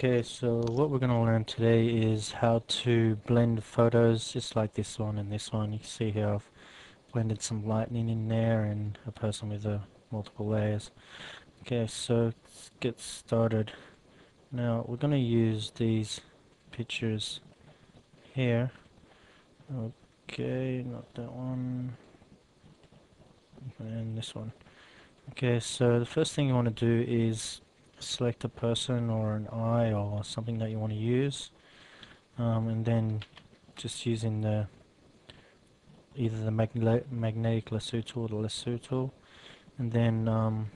Okay, so what we're going to learn today is how to blend photos just like this one and this one. You can see here I've blended some lightning in there and a person with a multiple layers. Okay, so let's get started. Now we're going to use these pictures here. Okay, not that one. And this one. Okay, so the first thing you want to do is select a person or an eye or something that you want to use um, and then just using the either the magnetic lasso tool or the lasso tool and then um,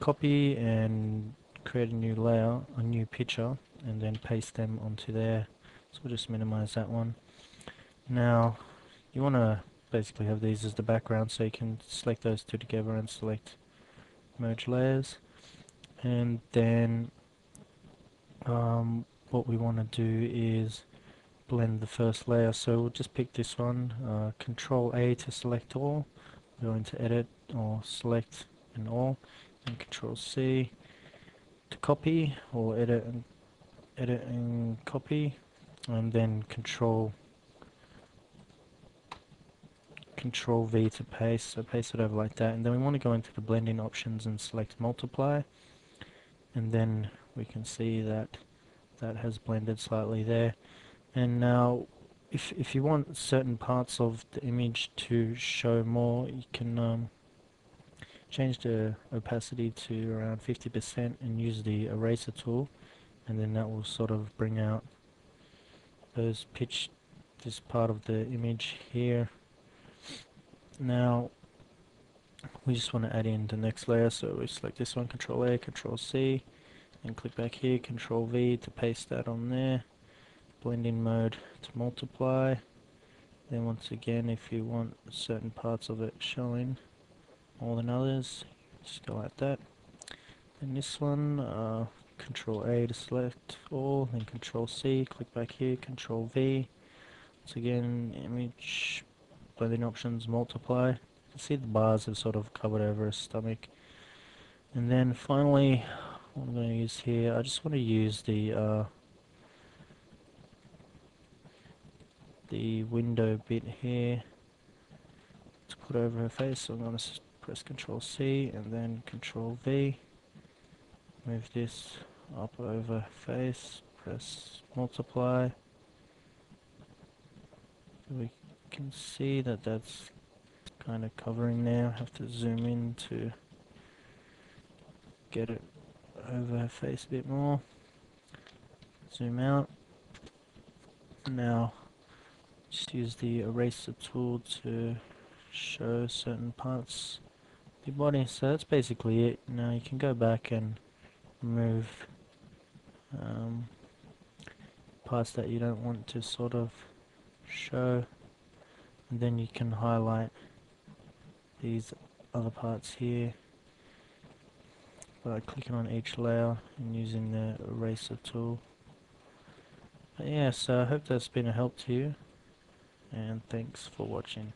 copy and create a new layer, a new picture and then paste them onto there. So we'll just minimize that one. Now you want to basically have these as the background so you can select those two together and select merge layers and then um, what we want to do is blend the first layer. So we'll just pick this one uh, control A to select all. Go into edit or select and all. And control C to copy or edit and edit and copy. And then control control V to paste. So paste it over like that. And then we want to go into the blending options and select multiply and then we can see that that has blended slightly there. And now if, if you want certain parts of the image to show more you can um, change the opacity to around 50% and use the eraser tool and then that will sort of bring out those pitch this part of the image here. Now we just want to add in the next layer so we select this one control A control C and click back here control V to paste that on there. Blending mode to multiply. Then once again if you want certain parts of it showing more than others just go like that. Then this one uh, control A to select all then control C click back here control V. Once again image blending options multiply see the bars have sort of covered over his stomach. And then finally, what I'm going to use here, I just want to use the uh, the window bit here to put over her face. So I'm going to press Control C and then Control V. Move this up over face. Press multiply. We can see that that's kind of covering there. have to zoom in to get it over her face a bit more. Zoom out. Now just use the eraser tool to show certain parts of your body. So that's basically it. Now you can go back and remove um, parts that you don't want to sort of show and then you can highlight these other parts here by clicking on each layer and using the eraser tool. But yeah, so I hope that's been a help to you and thanks for watching.